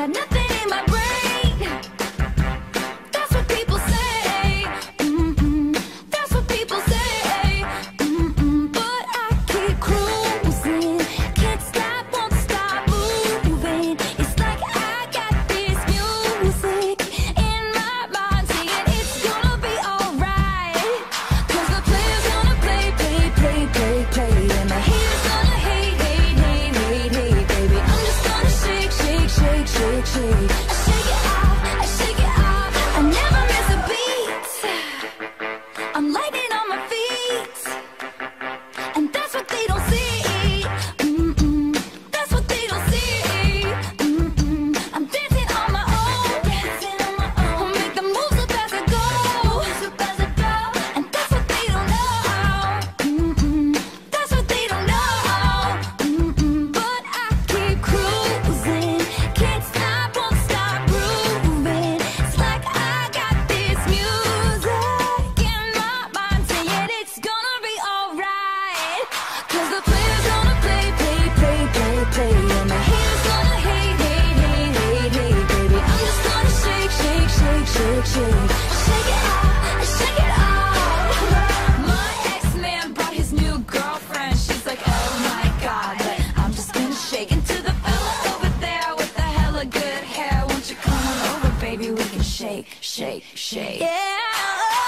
got nothing in my brain. I'm lightning on my feet. Maybe we can shake, shake, shake. Yeah.